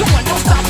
No one don't stop